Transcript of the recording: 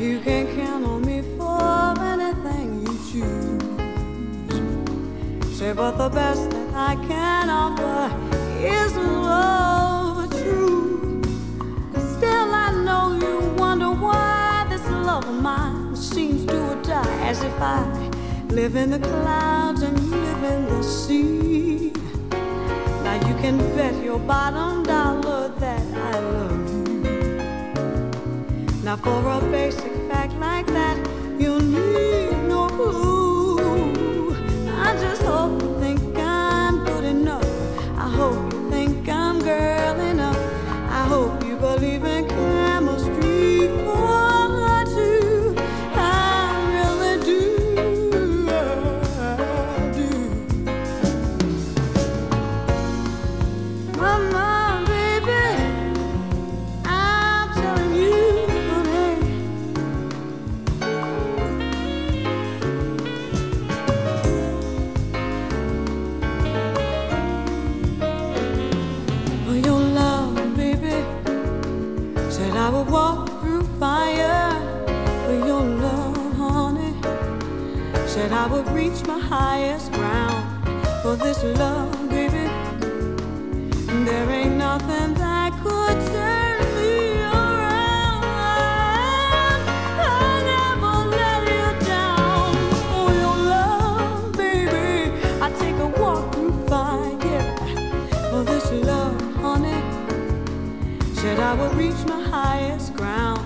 You can count on me for anything you choose. Say, but the best that I can offer if I live in the clouds and you live in the sea. Now you can bet your bottom dollar that I love you. Now for a basic said I would walk through fire. For your love, honey, said I would reach my highest ground. For this love, baby. There ain't nothing that could turn me around. I'll never let you down. For your love, baby, I take a walk through fire. For this love, honey, said I would reach my highest ground.